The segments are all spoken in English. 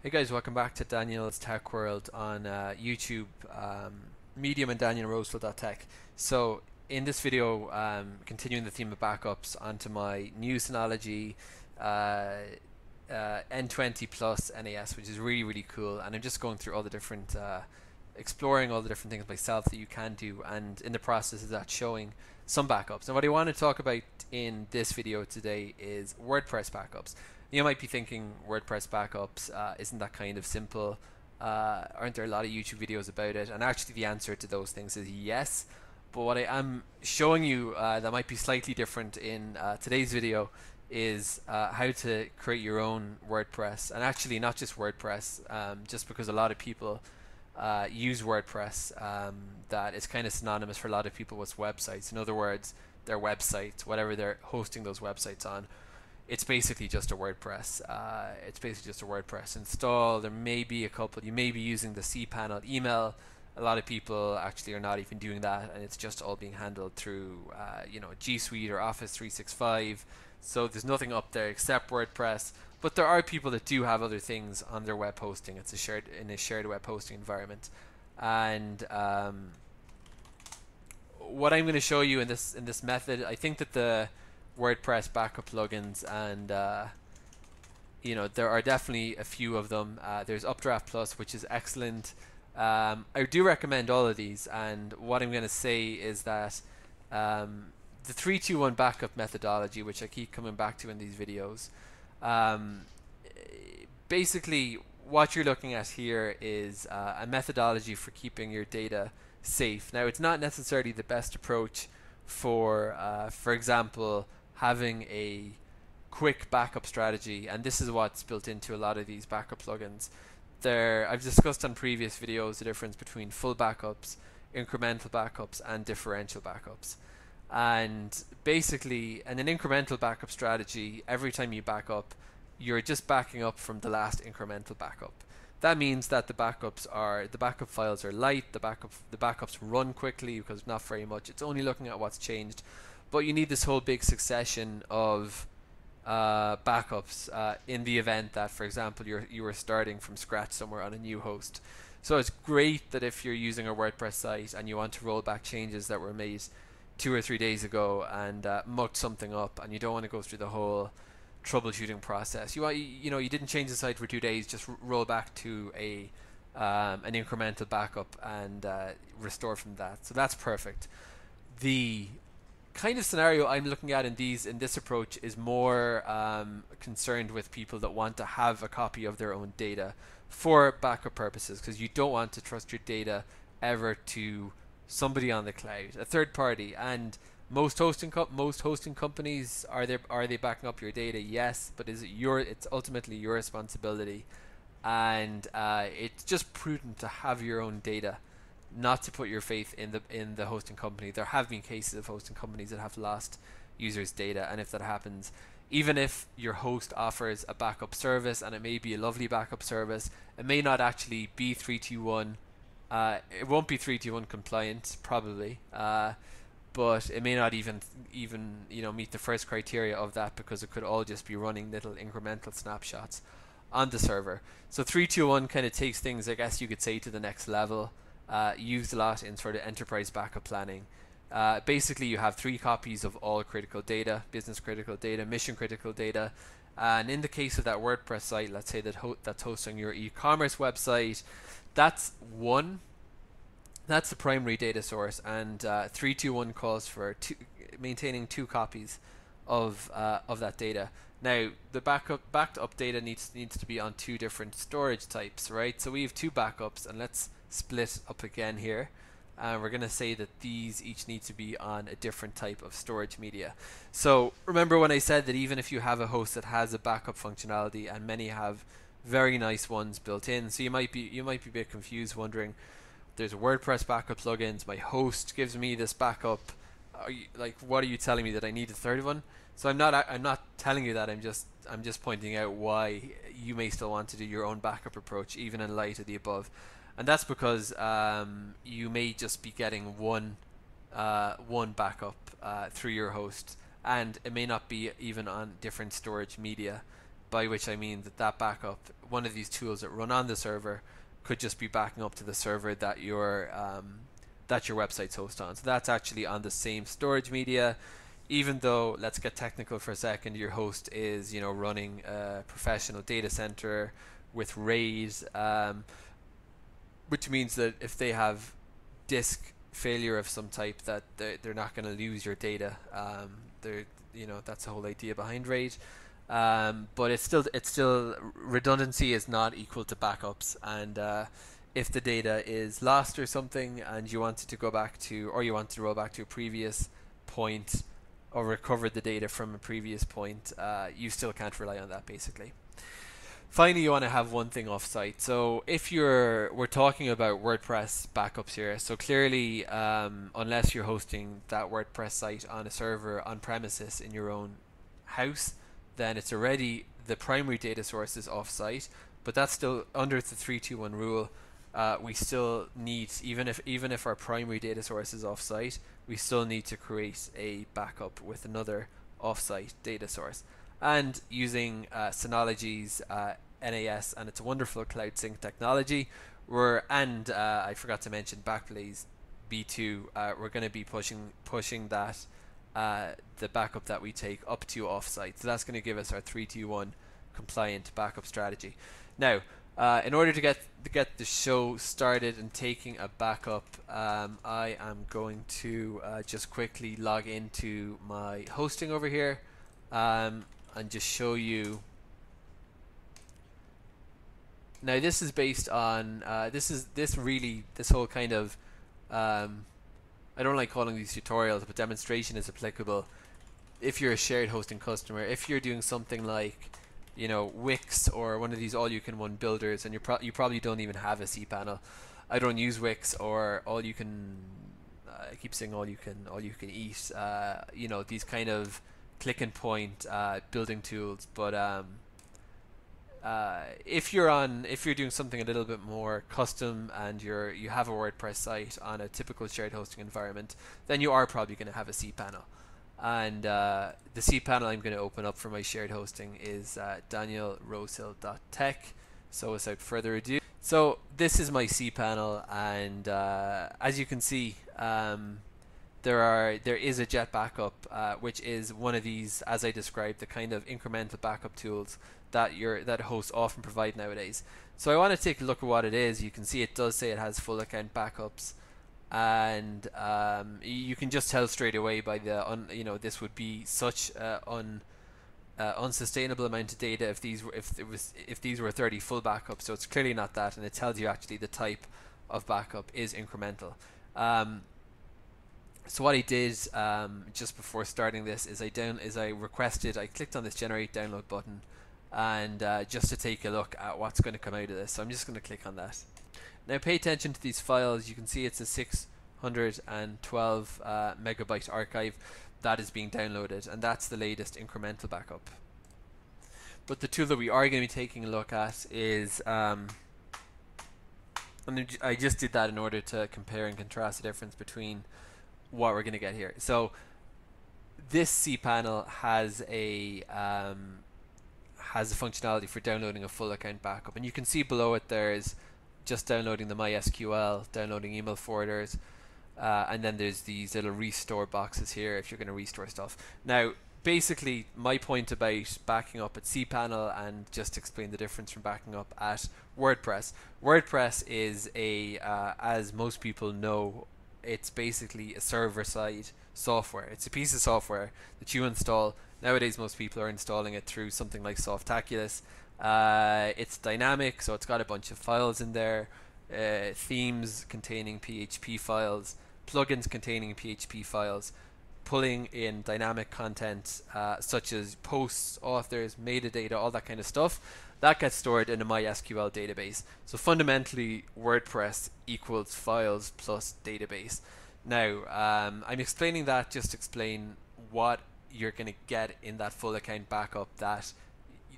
Hey guys, welcome back to Daniel's Tech World on uh, YouTube, um, Medium and DanielRosehill.tech. So in this video, um, continuing the theme of backups onto my new Synology uh, uh, 920 Plus NAS, which is really, really cool. And I'm just going through all the different, uh, exploring all the different things myself that you can do. And in the process of that, showing some backups. And what I want to talk about in this video today is WordPress backups. You might be thinking WordPress backups uh, isn't that kind of simple? Uh, aren't there a lot of YouTube videos about it? And actually, the answer to those things is yes. But what I am showing you uh, that might be slightly different in uh, today's video is uh, how to create your own WordPress, and actually not just WordPress, um, just because a lot of people uh, use WordPress, um, that it's kind of synonymous for a lot of people with websites. In other words, their websites, whatever they're hosting those websites on it's basically just a WordPress. Uh, it's basically just a WordPress install. There may be a couple. You may be using the cPanel email. A lot of people actually are not even doing that, and it's just all being handled through, uh, you know, G Suite or Office 365. So there's nothing up there except WordPress. But there are people that do have other things on their web hosting. It's a shared in a shared web hosting environment, and um, what I'm going to show you in this in this method, I think that the WordPress backup plugins, and uh, you know there are definitely a few of them. Uh, there's Updraft Plus, which is excellent. Um, I do recommend all of these, and what I'm going to say is that um, the three two one backup methodology, which I keep coming back to in these videos, um, basically what you're looking at here is uh, a methodology for keeping your data safe. Now, it's not necessarily the best approach for, uh, for example, having a quick backup strategy, and this is what's built into a lot of these backup plugins. There, I've discussed on previous videos the difference between full backups, incremental backups, and differential backups. And basically, in an incremental backup strategy, every time you back up, you're just backing up from the last incremental backup. That means that the backups are the backup files are light, the backup the backups run quickly because not very much. It's only looking at what's changed but you need this whole big succession of uh, backups uh, in the event that, for example, you're you were starting from scratch somewhere on a new host. So it's great that if you're using a WordPress site and you want to roll back changes that were made two or three days ago and uh, muck something up, and you don't want to go through the whole troubleshooting process. You want you know you didn't change the site for two days, just roll back to a um, an incremental backup and uh, restore from that. So that's perfect. The kind of scenario I'm looking at in these in this approach is more um, concerned with people that want to have a copy of their own data for backup purposes because you don't want to trust your data ever to somebody on the cloud, a third party, and most hosting co- most hosting companies are they are they backing up your data? Yes, but is it your? It's ultimately your responsibility, and uh, it's just prudent to have your own data not to put your faith in the in the hosting company. There have been cases of hosting companies that have lost users' data, and if that happens, even if your host offers a backup service and it may be a lovely backup service, it may not actually be 321. Uh, it won't be 321 compliant probably, uh, but it may not even even you know meet the first criteria of that because it could all just be running little incremental snapshots on the server. So 321 kind of takes things, I guess you could say, to the next level uh, used a lot in sort of enterprise backup planning. Uh, basically, you have three copies of all critical data, business critical data, mission critical data. And in the case of that WordPress site, let's say that ho- that's hosting your e-commerce website, that's one. That's the primary data source, and uh, 321 calls for two, maintaining two copies of uh, of that data. Now, the backup backed up data needs needs to be on two different storage types, right? So we have two backups, and let's split up again here. And we're going to say that these each need to be on a different type of storage media. So remember when I said that even if you have a host that has a backup functionality, and many have very nice ones built in, so you might be you might be a bit confused, wondering, there's a WordPress backup plugins. My host gives me this backup. You, like, what are you telling me that I need a third one? So I'm not I'm not telling you that. I'm just I'm just pointing out why you may still want to do your own backup approach, even in light of the above and that's because um, you may just be getting one uh, one backup uh, through your host, and it may not be even on different storage media. by which I mean that that backup, one of these tools that run on the server, could just be backing up to the server that your um, that your website's host on. So that's actually on the same storage media, even though let's get technical for a second. Your host is you know running a professional data center with RAID, um, which means that if they have disk failure of some type, that they're, they're not going to lose your data. Um, they're you know that's the whole idea behind RAID. Um, but it's still it's still redundancy is not equal to backups and uh, if the data is lost or something and you wanted to go back to or you want to roll back to a previous point or recover the data from a previous point uh, you still can't rely on that basically finally you want to have one thing offsite so if you're we're talking about wordpress backups here so clearly um, unless you're hosting that wordpress site on a server on premises in your own house then it's already the primary data source is offsite, but that's still under the 321 rule. Uh, we still need even if even if our primary data source is offsite, we still need to create a backup with another offsite data source. And using uh, Synology's uh, NAS and its wonderful cloud sync technology, we're and uh, I forgot to mention Backblaze B2. Uh, we're going to be pushing pushing that uh, the backup that we take up to offsite. So that's going to give us our 321 compliant backup strategy. Now, uh, in order to get to get the show started and taking a backup, um, I am going to just quickly log into my hosting over here um, and just show you. Now this is based on uh, this is this really this whole kind of um, I don't like calling these tutorials, but demonstration is applicable if you're a shared hosting customer. If you're doing something like, you know, Wix or one of these all-you-can-one builders, and you pro- you probably don't even have a cPanel. I don't use Wix or all you can. I keep saying all you can all you can eat. Uh, you know these kind of click and point uh, building tools, but um, uh, if you're on if you're doing something a little bit more custom and you're you have a WordPress site on a typical shared hosting environment, then you are probably going to have a cPanel. And uh, the cPanel I'm going to open up for my shared hosting is uh, danielrosehill.tech. So without further ado, so this is my cPanel, and uh, as you can see, um, there are there is a Jet Backup, uh, which is one of these, as I described, the kind of incremental backup tools that your that hosts often provide nowadays. So I want to take a look at what it is. You can see it does say it has full account backups, and um, you can just tell straight away by the un, you know this would be such uh, un uh, unsustainable amount of data if these were if it was if these were 30 full backups. So it's clearly not that, and it tells you actually the type of backup is incremental. Um, so what I did um, just before starting this is I down is I requested I clicked on this generate download button and uh, just to take a look at what's going to come out of this. So I'm just going to click on that. Now pay attention to these files. You can see it's a 612 uh, megabyte archive that is being downloaded and that's the latest incremental backup. But the tool that we are going to be taking a look at is um, and I just did that in order to compare and contrast the difference between what we're going to get here. So this cPanel has a um, has a functionality for downloading a full account backup. And you can see below it there's just downloading the MySQL, downloading email forwarders, uh, and then there's these little restore boxes here if you're going to restore stuff. Now, basically, my point about backing up at cPanel and just explain the difference from backing up at WordPress. WordPress is a, uh, as most people know, it's basically a server side software. It's a piece of software that you install Nowadays, most people are installing it through something like Softaculous. Uh, it's dynamic, so it's got a bunch of files in there, uh, themes containing PHP files, plugins containing PHP files, pulling in dynamic content uh, such as posts, authors, metadata, all that kind of stuff. That gets stored in a MySQL database. So fundamentally, WordPress equals files plus database. Now, um, I'm explaining that just to explain what you're going to get in that full account backup that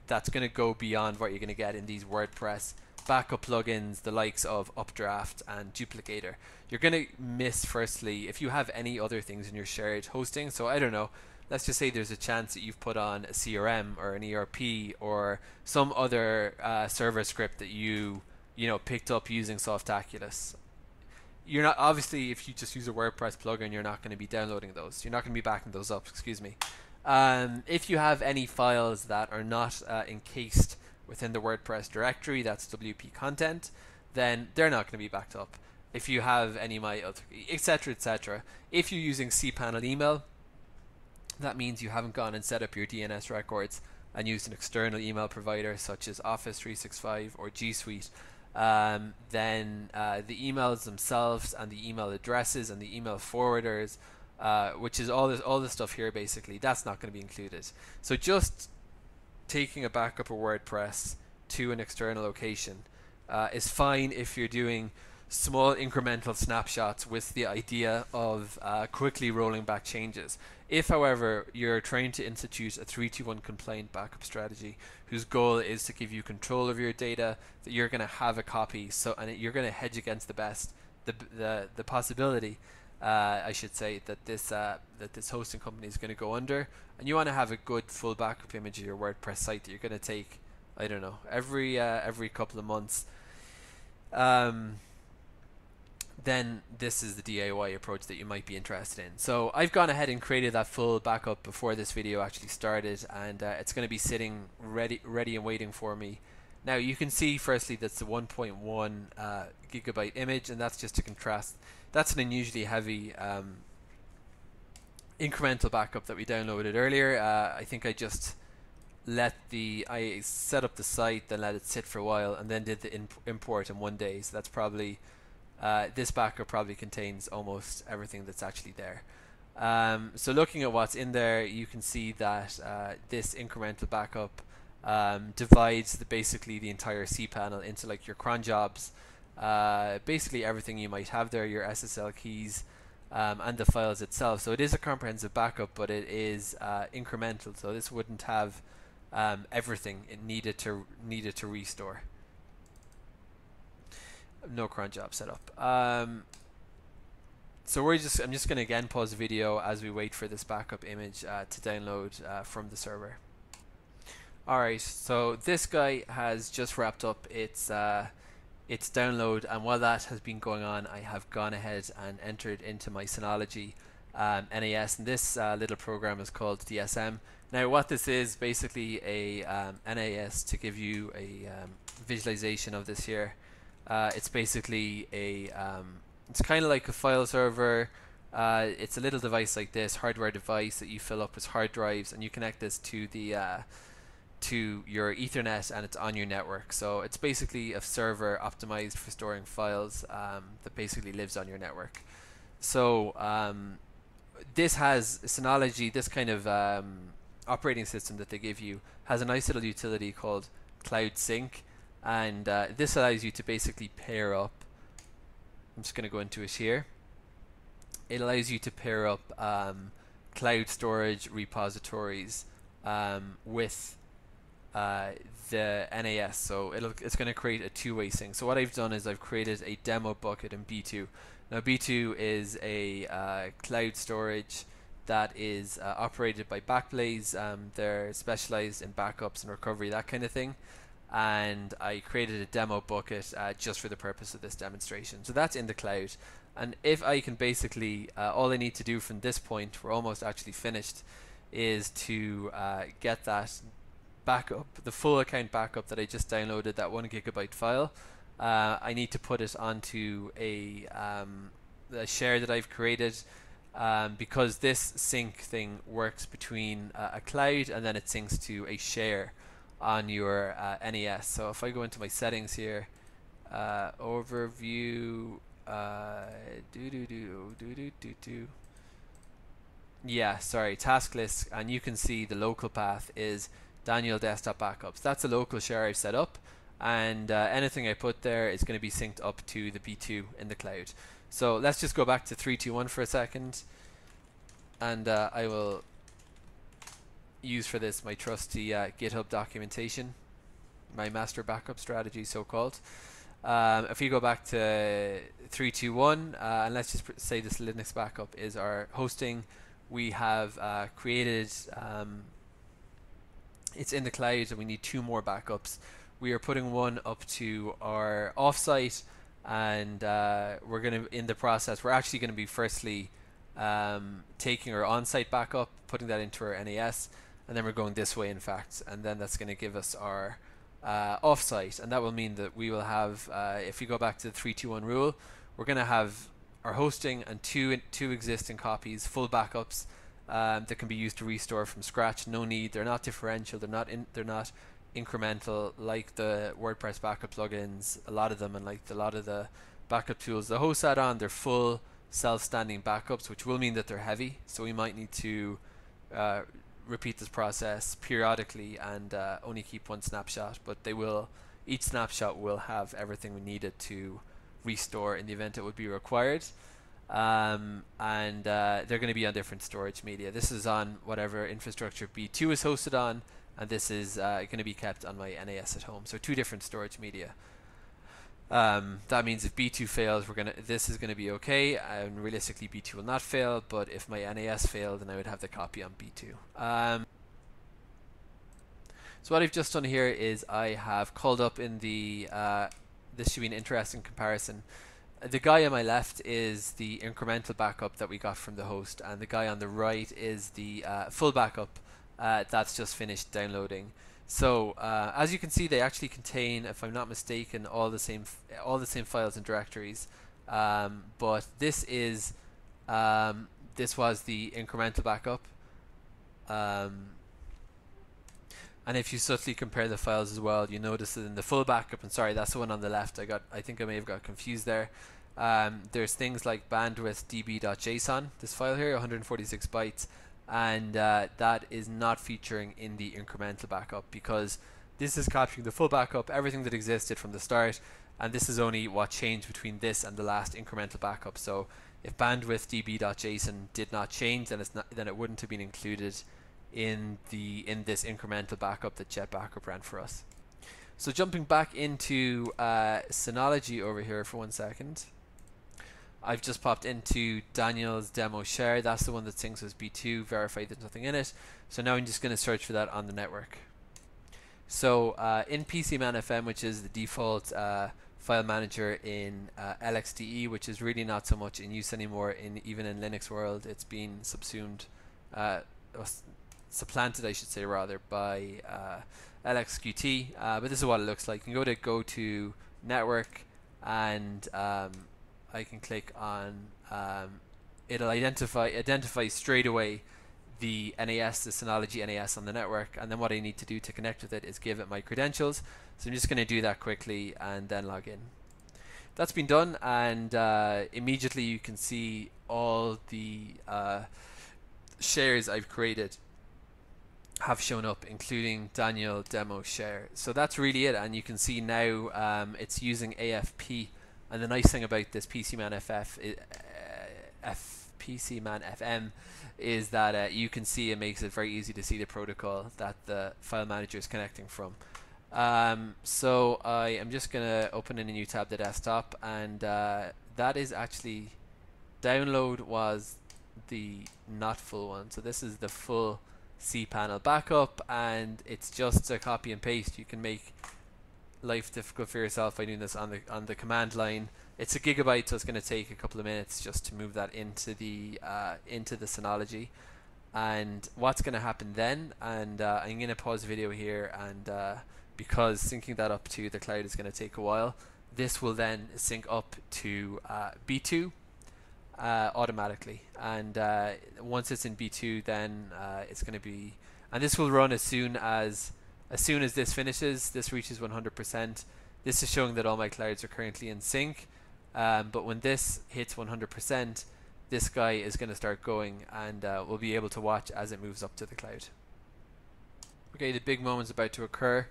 that's going to go beyond what you're going to get in these WordPress backup plugins, the likes of Updraft and Duplicator. You're going to miss, firstly, if you have any other things in your shared hosting. So I don't know, let's just say there's a chance that you've put on a CRM or an ERP or some other uh, server script that you you know picked up using Softaculous. You're not obviously if you just use a WordPress plugin, you're not going to be downloading those. You're not going to be backing those up. Excuse me. Um, if you have any files that are not uh, encased within the WordPress directory, that's WP content, then they're not going to be backed up. If you have any my etc etc. If you're using cPanel email, that means you haven't gone and set up your DNS records and used an external email provider such as Office 365 or G Suite. Um, then uh, the emails themselves and the email addresses and the email forwarders uh, which is all this all the stuff here basically that's not going to be included so just taking a backup of WordPress to an external location uh, is fine if you're doing small incremental snapshots with the idea of uh, quickly rolling back changes. If, however, you're trying to institute a 3-2-1 compliant backup strategy whose goal is to give you control of your data, that you're going to have a copy, so and you're going to hedge against the best, the the, the possibility uh, I should say that this uh, that this hosting company is going to go under, and you want to have a good full backup image of your WordPress site that you're going to take. I don't know every uh, every couple of months. Um, then this is the DIY approach that you might be interested in. So I've gone ahead and created that full backup before this video actually started, and uh, it's going to be sitting ready ready and waiting for me. Now you can see firstly that's the 1.1 uh, gigabyte image, and that's just to contrast that's an unusually heavy um, incremental backup that we downloaded earlier. Uh, I think I just let the I set up the site, then let it sit for a while, and then did the imp import in one day. So that's probably uh, this backup probably contains almost everything that's actually there. Um, so looking at what's in there, you can see that uh, this incremental backup um, divides the, basically the entire cPanel into like your cron jobs uh, basically everything you might have there, your SSL keys, um, and the files itself. So it is a comprehensive backup, but it is uh, incremental. So this wouldn't have um, everything it needed to needed to restore. No cron job set up. Um, so we're just I'm just going to again pause the video as we wait for this backup image uh, to download uh, from the server. Alright, so this guy has just wrapped up its uh, its download and while that has been going on I have gone ahead and entered into my Synology um, NAS and this uh, little program is called DSM. Now what this is basically a um, NAS to give you a um, visualization of this here. Uh, it's basically a um, it's kind of like a file server uh, it's a little device like this hardware device that you fill up with hard drives and you connect this to the uh, to your Ethernet and it's on your network. So it's basically a server optimized for storing files um, that basically lives on your network. So um, this has Synology, this kind of um, operating system that they give you, has a nice little utility called Cloud Sync, and uh, this allows you to basically pair up. I'm just going to go into it here. It allows you to pair up um, cloud storage repositories um, with uh, the NAS. So it's going to create a two-way sync. So what I've done is I've created a demo bucket in B2. Now B2 is a uh, cloud storage that is uh, operated by Backblaze. Um, they're specialized in backups and recovery, that kind of thing. And I created a demo bucket uh, just for the purpose of this demonstration. So that's in the cloud. And if I can basically, uh, all I need to do from this point, we're almost actually finished, is to uh, get that backup, the full account backup that I just downloaded, that one gigabyte file, uh, I need to put it onto a, um, a share that I've created um, because this sync thing works between uh, a cloud and then it syncs to a share on your uh, NAS. So if I go into my settings here, uh, overview, uh, do do do do do do do. Yeah, sorry, task list, and you can see the local path is Daniel Desktop Backups. That's a local share I've set up and uh, anything I put there is going to be synced up to the B2 in the cloud. So let's just go back to 321 for a second and uh, I will use for this my trusty uh, GitHub documentation, my master backup strategy so called. Um, if you go back to 321 uh, and let's just say this Linux backup is our hosting we have uh, created. Um, it's in the cloud, and we need two more backups. We are putting one up to our offsite, and uh, we're going to, in the process, we're actually going to be firstly um, taking our on-site backup, putting that into our NAS, and then we're going this way, in fact, and then that's going to give us our uh, offsite, and that will mean that we will have, uh, if we go back to the 321 rule, we're going to have our hosting and two two existing copies, full backups um, that can be used to restore from scratch. No need; they're not differential. They're not in, they're not incremental like the WordPress backup plugins. A lot of them, and like a lot of the backup tools, the host add-on, they're full self-standing backups, which will mean that they're heavy. So we might need to uh, repeat this process periodically and uh, only keep one snapshot. But they will each snapshot will have everything we needed to restore in the event it would be required. Um, and uh, they're going to be on different storage media. This is on whatever infrastructure B2 is hosted on, and this is uh, going to be kept on my NAS at home. So two different storage media. Um, that means if B2 fails, we're gonna this is gonna be okay, and realistically B2 will not fail. But if my NAS failed, then I would have the copy on B2. Um, so what I've just done here is I have called up in the uh, this should be an interesting comparison. The guy on my left is the incremental backup that we got from the host, and the guy on the right is the uh, full backup uh, that's just finished downloading. So uh, as you can see, they actually contain, if I'm not mistaken, all the same all the same files and directories. Um, but this is um, this was the incremental backup. Um, and if you subtly compare the files as well, you notice that in the full backup, and sorry, that's the one on the left. I got, I think I may have got confused there. Um, there's things like bandwidth db.json, this file here, 146 bytes, and uh, that is not featuring in the incremental backup because this is capturing the full backup, everything that existed from the start, and this is only what changed between this and the last incremental backup. So if bandwidth db.json did not change, then it's not, then it wouldn't have been included in the in this incremental backup that Jet Backup ran for us. So jumping back into uh, Synology over here for one second. I've just popped into Daniel's demo share. That's the one that syncs as B2, verified there's nothing in it. So now I'm just going to search for that on the network. So uh, in PCMan FM, which is the default uh, file manager in uh, LXDE, which is really not so much in use anymore, in even in Linux world, it's been subsumed uh, supplanted, I should say, rather, by uh, LXQT. Uh, but this is what it looks like. You can go to go to network, and um, I can click on. Um, it'll identify identify straight away the NAS, the Synology NAS on the network, and then what I need to do to connect with it is give it my credentials. So I'm just going to do that quickly and then log in. That's been done, and uh, immediately you can see all the uh, shares I've created have shown up, including Daniel demo share. So that's really it, and you can see now um, it's using AFP. And the nice thing about this PCMan FF, uh, F, PCMan FM, is that uh, you can see it makes it very easy to see the protocol that the file manager is connecting from. Um, so I am just going to open in a new tab, the desktop, and uh, that is actually download was the not full one. So this is the full cPanel backup and it's just a copy and paste. You can make life difficult for yourself by doing this on the on the command line. It's a gigabyte, so it's going to take a couple of minutes just to move that into the uh, into the Synology. And what's going to happen then? And uh, I'm going to pause the video here, and uh, because syncing that up to the cloud is going to take a while, this will then sync up to uh, B2 uh, automatically. And uh, once it's in B2, then it's going to be, and this will run as soon as as soon as this finishes. This reaches 100%. This is showing that all my clouds are currently in sync. Um, but when this hits 100%, this guy is going to start going, and uh, we'll be able to watch as it moves up to the cloud. Okay, the big moment's about to occur.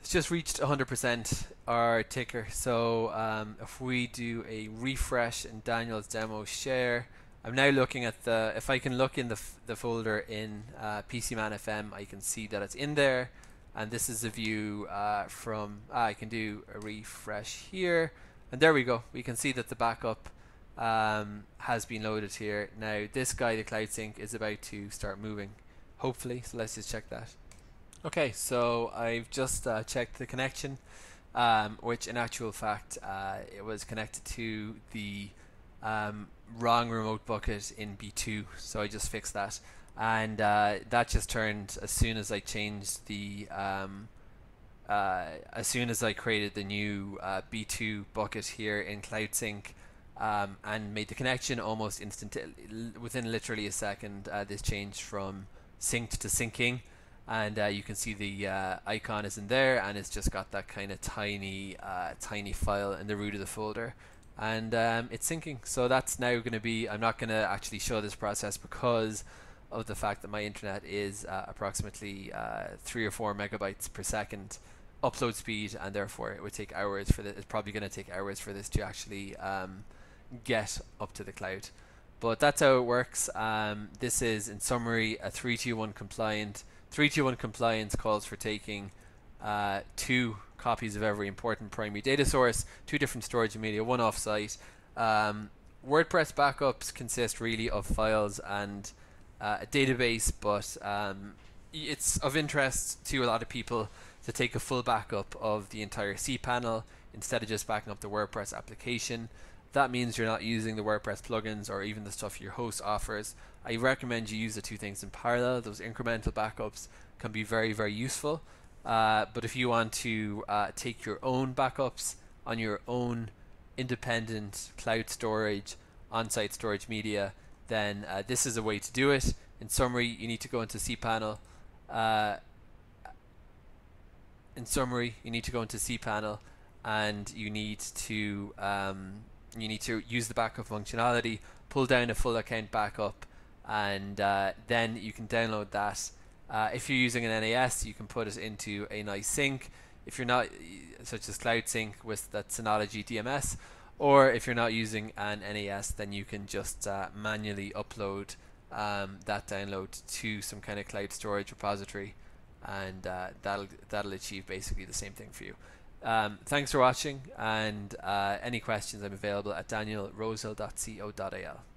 It's just reached 100% our ticker. So um, if we do a refresh in Daniel's demo share, I'm now looking at the, if I can look in the, the folder in uh, PCMan FM, I can see that it's in there. And this is a view uh, from, ah, I can do a refresh here. And there we go. We can see that the backup um, has been loaded here. Now this guy, the Cloud Sync, is about to start moving, hopefully. So let's just check that. Okay, so I've just uh, checked the connection, um, which in actual fact uh, it was connected to the um, wrong remote bucket in B2. So I just fixed that, and uh, that just turned as soon as I changed the um, uh, as soon as I created the new uh, B2 bucket here in CloudSync um, and made the connection almost instant within literally a second uh, this changed from synced to syncing and uh, you can see the uh, icon is in there and it's just got that kind of tiny tiny file in the root of the folder and um, it's syncing so that's now going to be I'm not going to actually show this process because of the fact that my internet is approximately three or four megabytes per second upload speed, and therefore it would take hours for this. It's probably going to take hours for this to actually um, get up to the cloud. But that's how it works. Um, this is, in summary, a 321 compliant. 321 compliance calls for taking uh, two copies of every important primary data source, two different storage media, one offsite. Um, WordPress backups consist really of files and uh, a database, but um, it's of interest to a lot of people to take a full backup of the entire cPanel instead of just backing up the WordPress application. That means you're not using the WordPress plugins or even the stuff your host offers. I recommend you use the two things in parallel. Those incremental backups can be very, very useful. Uh, but if you want to uh, take your own backups on your own independent cloud storage, on site storage media, then uh, this is a way to do it. In summary, you need to go into cPanel. Uh, in summary, you need to go into cPanel and you need to um, you need to use the backup functionality, pull down a full account backup, and uh, then you can download that. Uh, if you're using an NAS, you can put it into a nice sync. If you're not, such as Cloud Sync with that Synology DMS, or if you're not using an NAS, then you can just uh, manually upload um, that download to some kind of cloud storage repository and uh, that'll that'll achieve basically the same thing for you. Um, thanks for watching, and uh, any questions I'm available at danielrosehill.co.il.